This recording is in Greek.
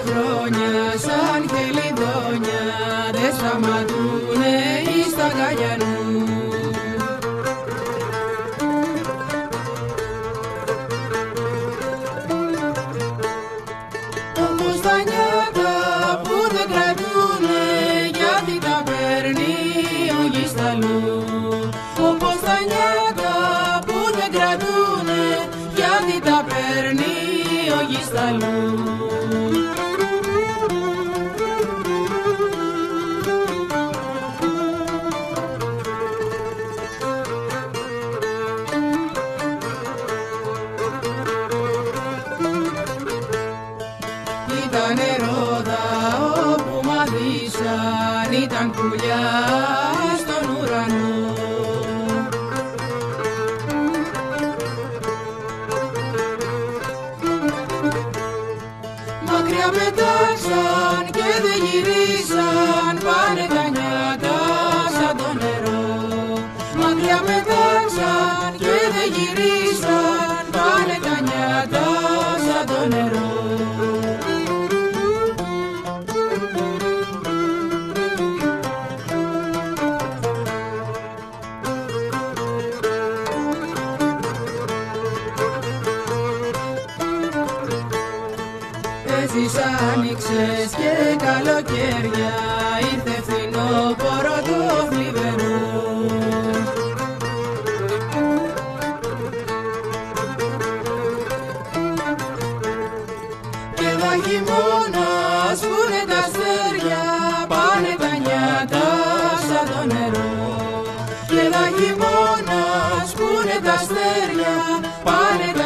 Πάνε τα χρόνια σαν χελιδόνια δεν σταματούνε εις τα καγιανού. Όπως τα νιάτα που δεν κρατούνε γιατί τα παίρνει ο γισταλού. Όπως τα νιάτα που δεν κρατούνε γιατί τα παίρνει ο γισταλού. Μαδίσαν, ήταν πουλιά στον ουρανό. Μακριά πετάξαν Εσείς άνοιξες και καλοκαίρια ήρθε φθινόπωρο το θλιβερό. Και εδώ χειμώνας πούνε τα αστέρια πάνε τα νιάτα σαν το νερό. Και εδώ χειμώνας πούνε τα αστέρια πάνε